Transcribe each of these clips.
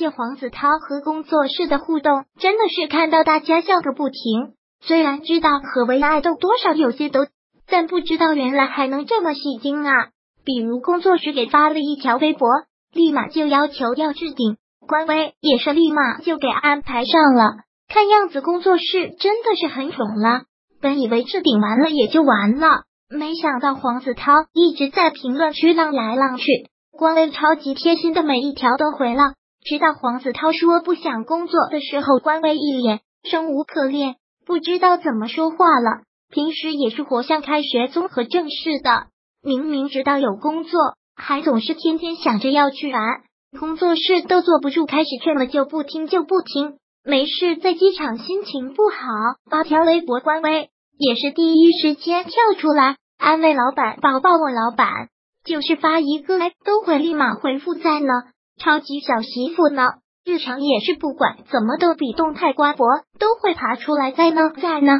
些黄子韬和工作室的互动，真的是看到大家笑个不停。虽然知道何为爱豆，多少有些都，但不知道原来还能这么戏精啊！比如工作室给发了一条微博，立马就要求要置顶，官微也是立马就给安排上了。看样子工作室真的是很宠了。本以为置顶完了也就完了，没想到黄子韬一直在评论区浪来浪去。官微超级贴心的每一条都回了，直到黄子韬说不想工作的时候，官微一脸生无可恋，不知道怎么说话了。平时也是活像开学综合症似的，明明知道有工作，还总是天天想着要去玩，工作室都坐不住，开始劝了就不听就不听。没事，在机场心情不好，发条微博官微也是第一时间跳出来安慰老板，抱抱我老板。就是发一个都会立马回复在呢，超级小媳妇呢。日常也是不管怎么都比动态官博都会爬出来在呢在呢，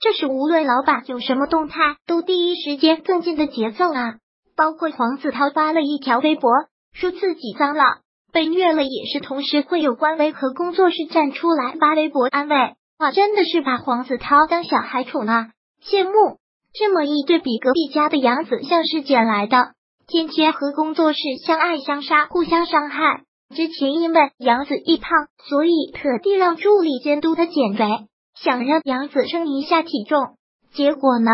这是无论老板有什么动态都第一时间跟进的节奏啊。包括黄子韬发了一条微博，说自己脏了被虐了，也是同时会有官微和工作室站出来发微博安慰。哇，真的是把黄子韬当小孩宠啊！羡慕这么一对比，隔壁家的杨子像是捡来的。天天和工作室相爱相杀，互相伤害。之前因为杨子易胖，所以特地让助理监督他减肥，想让杨子称一下体重。结果呢，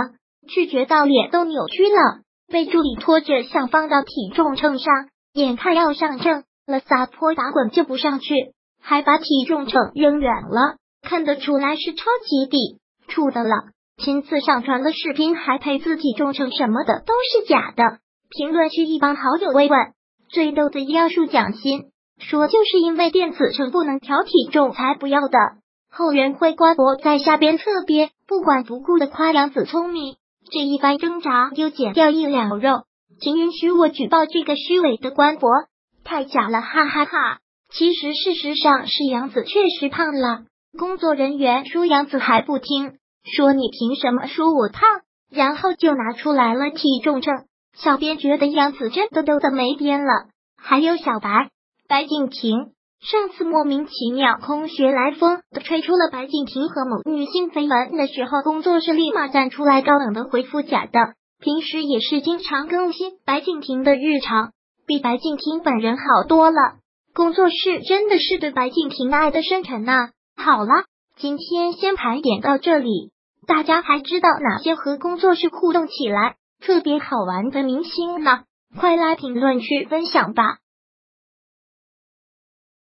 拒绝到脸都扭曲了，被助理拖着想放到体重秤上，眼看要上秤了，撒泼打滚就不上去，还把体重秤扔远了，看得出来是超级抵触的了。亲自上传了视频，还配自体重秤什么的都是假的。评论区一帮好友慰问，最逗的要数奖金，说就是因为电子秤不能调体重才不要的。后援会官博在下边侧边不管不顾的夸杨子聪明，这一番挣扎又减掉一两肉，请允许我举报这个虚伪的官博，太假了，哈哈哈。其实事实上是杨子确实胖了，工作人员说杨子还不听，说你凭什么说我胖，然后就拿出来了体重秤。小编觉得杨子真的逗的没边了，还有小白白敬亭，上次莫名其妙空穴来风的吹出了白敬亭和某女性绯闻的时候，工作室立马站出来高冷的回复假的。平时也是经常更新白敬亭的日常，比白敬亭本人好多了。工作室真的是对白敬亭爱的深沉呐。好了，今天先盘点到这里，大家还知道哪些和工作室互动起来？特别好玩的明星呢，快来评论区分享吧！